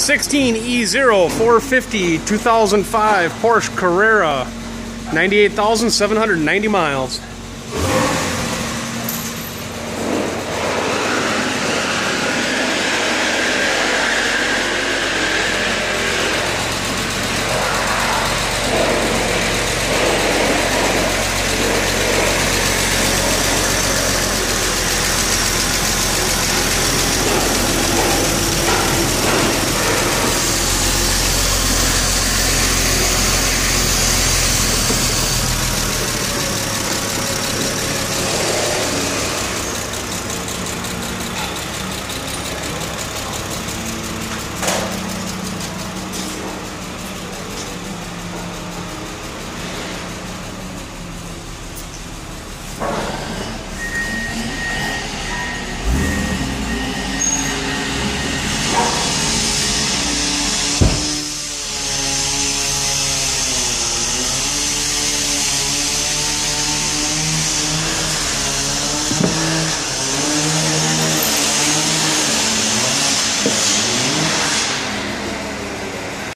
16E0 450 2005 Porsche Carrera 98,790 miles.